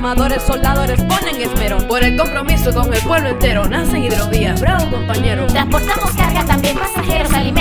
armadores, soldadores ponen esmero. Por el compromiso con el pueblo entero, nacen hidrovías, bravo compañero. Transportamos carga también, pasajeros, alimentos